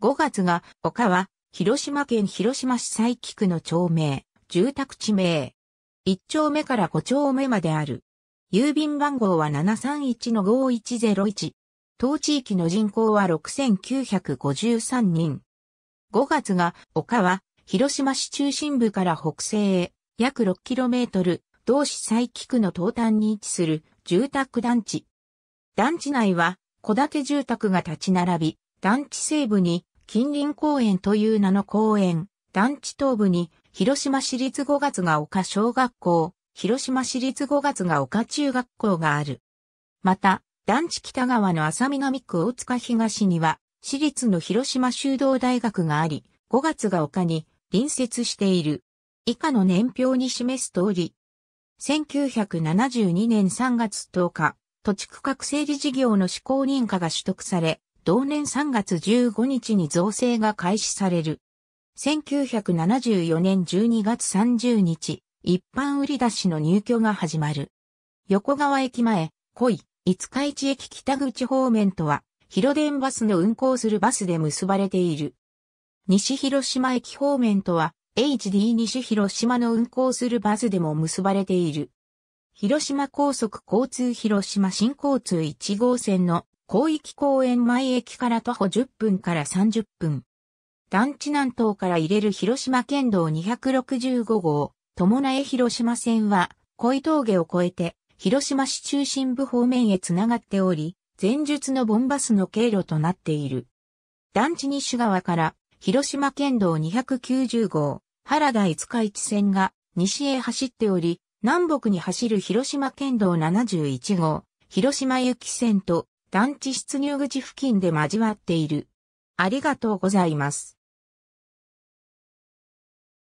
5月が丘は広島県広島市佐伯区の町名、住宅地名。1丁目から5丁目まである。郵便番号は731-5101。当地域の人口は6953人。5月が丘は広島市中心部から北西へ約 6km、同市佐伯区の東端に位置する住宅団地。団地内は戸建て住宅が立ち並び、団地西部に近隣公園という名の公園、団地東部に広島市立5月が丘小学校、広島市立5月が丘中学校がある。また、団地北側の浅南区大塚東には、市立の広島修道大学があり、5月が丘に隣接している。以下の年表に示す通り。1972年3月10日、土地区画整理事業の施行認可が取得され、同年3月15日に造成が開始される。1974年12月30日、一般売り出しの入居が始まる。横川駅前、恋、五日市駅北口方面とは、広電バスの運行するバスで結ばれている。西広島駅方面とは、HD 西広島の運行するバスでも結ばれている。広島高速交通広島新交通1号線の広域公園前駅から徒歩10分から30分。団地南東から入れる広島県道265号、友苗広島線は、恋峠を越えて、広島市中心部方面へつながっており、前述のボンバスの経路となっている。団地西側から、広島県道290号、原田五日市線が西へ走っており、南北に走る広島県道71号、広島行き線と団地出入口付近で交わっている。ありがとうございます。